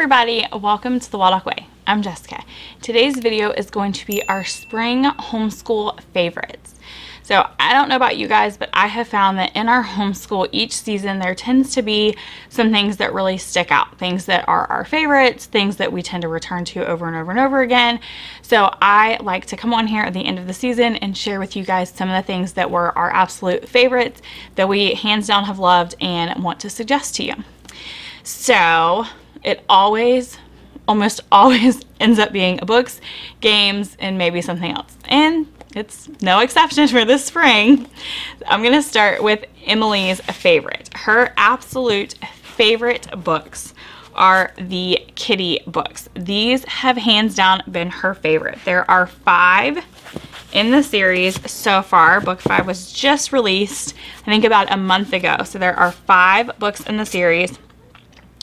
everybody, welcome to the Waldock Way. I'm Jessica. Today's video is going to be our spring homeschool favorites. So I don't know about you guys, but I have found that in our homeschool each season there tends to be some things that really stick out, things that are our favorites, things that we tend to return to over and over and over again. So I like to come on here at the end of the season and share with you guys some of the things that were our absolute favorites that we hands down have loved and want to suggest to you. So it always, almost always ends up being books, games, and maybe something else. And it's no exception for this spring. I'm going to start with Emily's favorite. Her absolute favorite books are the kitty books. These have hands down been her favorite. There are five in the series so far. Book five was just released, I think about a month ago. So there are five books in the series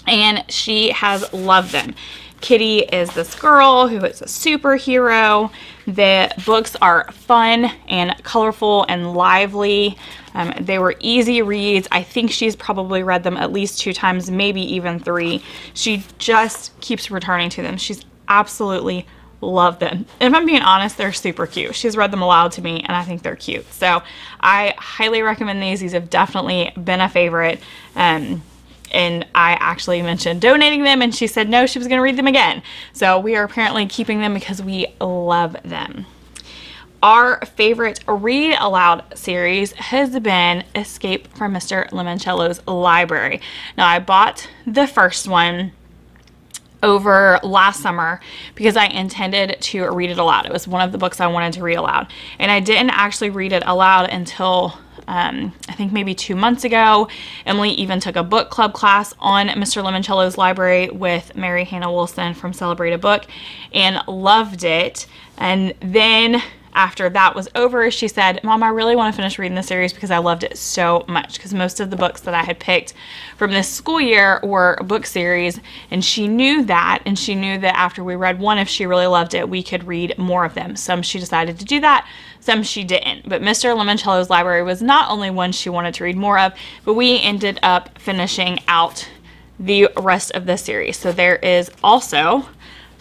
and she has loved them. Kitty is this girl who is a superhero. The books are fun and colorful and lively. Um, they were easy reads. I think she's probably read them at least two times, maybe even three. She just keeps returning to them. She's absolutely love them. And if I'm being honest, they're super cute. She's read them aloud to me and I think they're cute. So I highly recommend these. These have definitely been a favorite. Um, and I actually mentioned donating them and she said no, she was going to read them again. So we are apparently keeping them because we love them. Our favorite read aloud series has been Escape from Mr. Lemoncello's Library. Now I bought the first one over last summer because I intended to read it aloud. It was one of the books I wanted to read aloud. And I didn't actually read it aloud until um, think maybe two months ago. Emily even took a book club class on Mr. Lemoncello's library with Mary Hannah Wilson from Celebrate a Book and loved it. And then after that was over, she said, Mom, I really want to finish reading the series because I loved it so much. Because most of the books that I had picked from this school year were a book series. And she knew that. And she knew that after we read one, if she really loved it, we could read more of them. Some she decided to do that, some she didn't. But Mr. Lemoncello's library was not only one she wanted to read more of, but we ended up finishing out the rest of the series. So there is also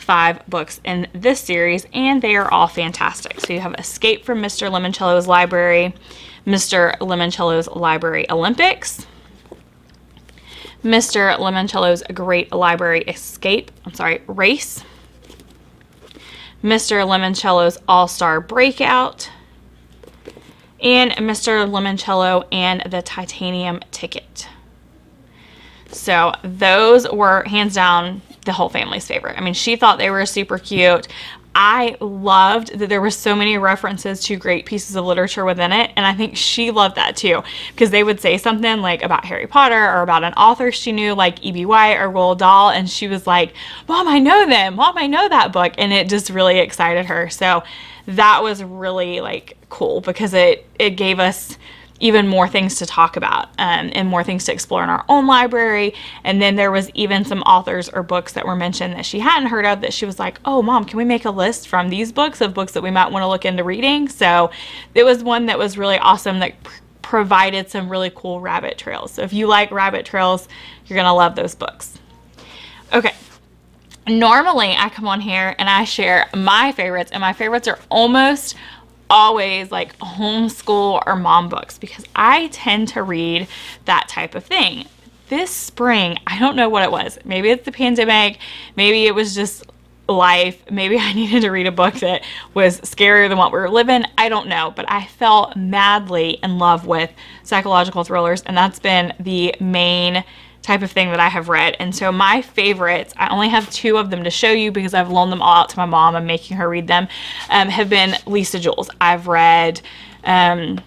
five books in this series, and they are all fantastic. So you have Escape from Mr. Lemoncello's Library, Mr. Lemoncello's Library Olympics, Mr. Lemoncello's Great Library Escape, I'm sorry, Race, Mr. Lemoncello's All-Star Breakout, and Mr. Lemoncello and the Titanium Ticket. So those were hands down the whole family's favorite. I mean, she thought they were super cute. I loved that there were so many references to great pieces of literature within it. And I think she loved that too, because they would say something like about Harry Potter or about an author she knew, like E.B. White or Roald Dahl. And she was like, Mom, I know them. Mom, I know that book. And it just really excited her. So that was really like cool because it, it gave us even more things to talk about um, and more things to explore in our own library. And then there was even some authors or books that were mentioned that she hadn't heard of that she was like, oh, mom, can we make a list from these books of books that we might want to look into reading? So it was one that was really awesome that pr provided some really cool rabbit trails. So if you like rabbit trails, you're going to love those books. Okay. Normally, I come on here and I share my favorites, and my favorites are almost always like homeschool or mom books because I tend to read that type of thing. This spring, I don't know what it was. Maybe it's the pandemic, maybe it was just life. Maybe I needed to read a book that was scarier than what we were living. I don't know, but I fell madly in love with psychological thrillers, and that's been the main type of thing that I have read. And so my favorites, I only have two of them to show you because I've loaned them all out to my mom. I'm making her read them, um, have been Lisa Jewell. I've read, um,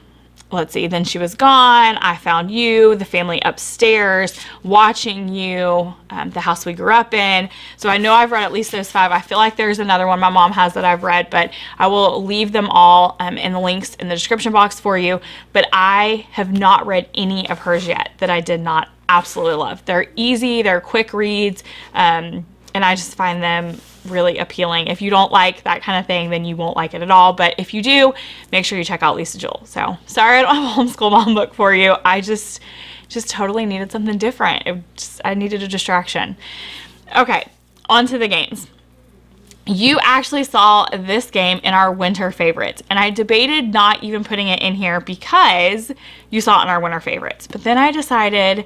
let's see, Then She Was Gone, I Found You, The Family Upstairs, Watching You, um, The House We Grew Up In. So I know I've read at least those five. I feel like there's another one my mom has that I've read, but I will leave them all um, in the links in the description box for you. But I have not read any of hers yet that I did not absolutely love. They're easy, they're quick reads, um, and I just find them really appealing. If you don't like that kind of thing, then you won't like it at all. But if you do, make sure you check out Lisa Jewell. So sorry I don't have a homeschool mom book for you. I just just totally needed something different. Just, I needed a distraction. Okay, onto the games. You actually saw this game in our winter favorites, and I debated not even putting it in here because you saw it in our winter favorites. But then I decided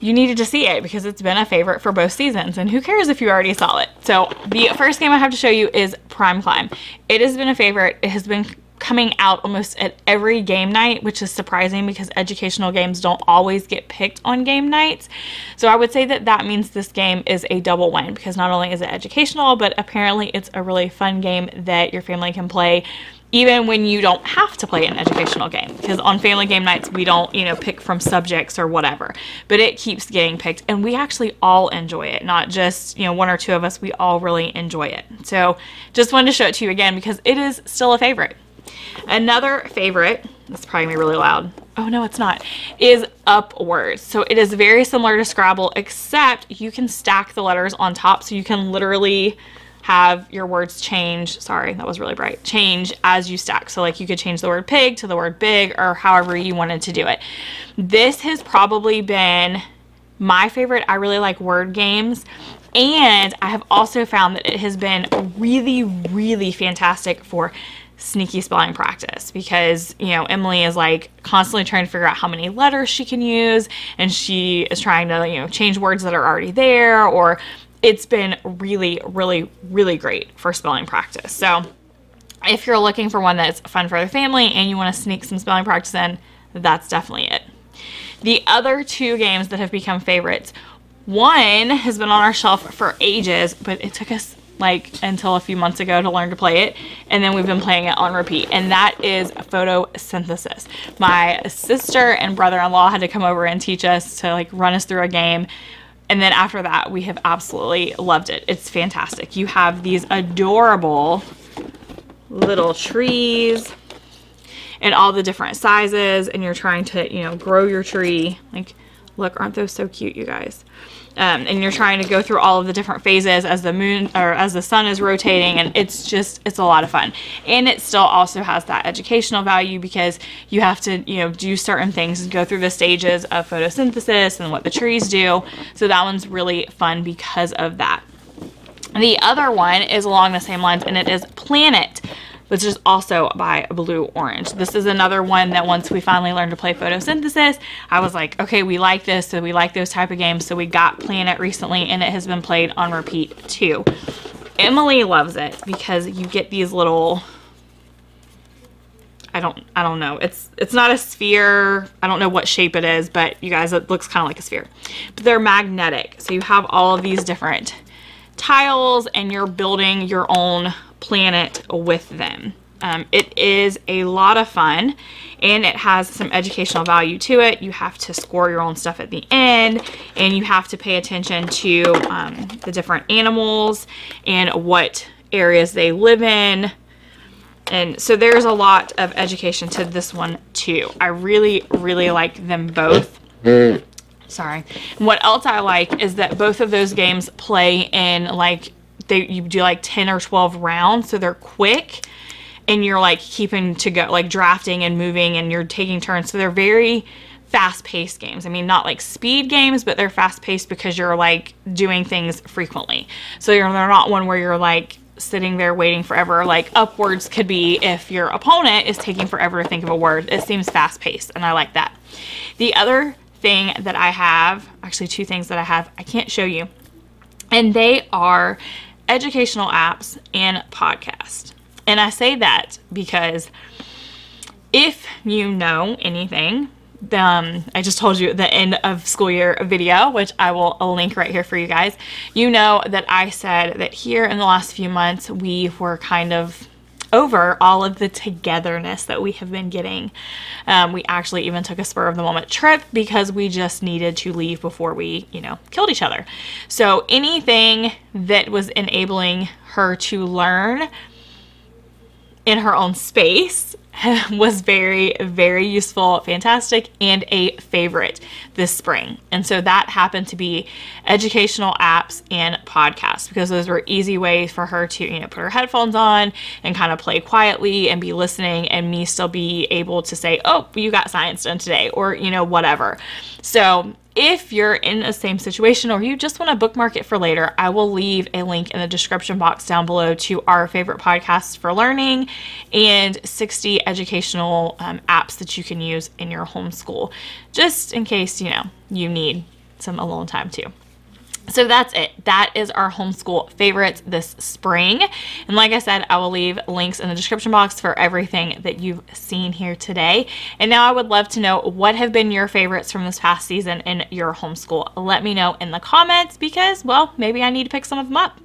you needed to see it because it's been a favorite for both seasons, and who cares if you already saw it? So the first game I have to show you is Prime Climb. It has been a favorite. It has been coming out almost at every game night, which is surprising because educational games don't always get picked on game nights. So I would say that that means this game is a double win because not only is it educational, but apparently it's a really fun game that your family can play even when you don't have to play an educational game because on family game nights we don't you know pick from subjects or whatever but it keeps getting picked and we actually all enjoy it not just you know one or two of us we all really enjoy it so just wanted to show it to you again because it is still a favorite Another favorite, that's probably gonna be really loud. Oh no, it's not, is Upwords. So it is very similar to Scrabble, except you can stack the letters on top. So you can literally have your words change. Sorry, that was really bright. Change as you stack. So like you could change the word pig to the word big or however you wanted to do it. This has probably been my favorite. I really like word games. And I have also found that it has been really, really fantastic for sneaky spelling practice because, you know, Emily is like constantly trying to figure out how many letters she can use and she is trying to, you know, change words that are already there or it's been really, really, really great for spelling practice. So if you're looking for one that's fun for the family and you want to sneak some spelling practice in, that's definitely it. The other two games that have become favorites, one has been on our shelf for ages, but it took us like until a few months ago to learn to play it and then we've been playing it on repeat and that is photosynthesis my sister and brother-in-law had to come over and teach us to like run us through a game and then after that we have absolutely loved it. It's fantastic. You have these adorable little trees and all the different sizes and you're trying to you know grow your tree. Like look aren't those so cute you guys um, and you're trying to go through all of the different phases as the moon or as the sun is rotating and it's just it's a lot of fun. And it still also has that educational value because you have to you know do certain things and go through the stages of photosynthesis and what the trees do. So that one's really fun because of that. The other one is along the same lines and it is planet which is also by Blue Orange. This is another one that once we finally learned to play photosynthesis, I was like, okay, we like this, so we like those type of games. So we got Planet recently and it has been played on repeat too. Emily loves it because you get these little I don't I don't know. It's it's not a sphere. I don't know what shape it is, but you guys it looks kind of like a sphere. But they're magnetic. So you have all of these different tiles and you're building your own planet with them. Um, it is a lot of fun and it has some educational value to it. You have to score your own stuff at the end and you have to pay attention to um, the different animals and what areas they live in. And so there's a lot of education to this one too. I really, really like them both. Sorry. What else I like is that both of those games play in like they you do like 10 or 12 rounds so they're quick and you're like keeping to go like drafting and moving and you're taking turns so they're very fast paced games. I mean, not like speed games, but they're fast paced because you're like doing things frequently. So you're, they're not one where you're like sitting there waiting forever. Like Upwords could be if your opponent is taking forever to think of a word. It seems fast paced and I like that. The other thing that I have, actually two things that I have, I can't show you. And they are educational apps and podcast. And I say that because if you know anything, um, I just told you the end of school year video, which I will link right here for you guys. You know that I said that here in the last few months, we were kind of over all of the togetherness that we have been getting. Um, we actually even took a spur of the moment trip because we just needed to leave before we, you know, killed each other. So anything that was enabling her to learn in her own space was very, very useful, fantastic, and a favorite this spring. And so that happened to be educational apps and podcasts because those were easy ways for her to, you know, put her headphones on and kind of play quietly and be listening and me still be able to say, oh, you got science done today or, you know, whatever. So if you're in the same situation or you just want to bookmark it for later, I will leave a link in the description box down below to our favorite podcasts for learning and 60 educational um, apps that you can use in your homeschool, just in case, you know, you need some alone time too. So that's it. That is our homeschool favorites this spring. And like I said, I will leave links in the description box for everything that you've seen here today. And now I would love to know what have been your favorites from this past season in your homeschool. Let me know in the comments because, well, maybe I need to pick some of them up.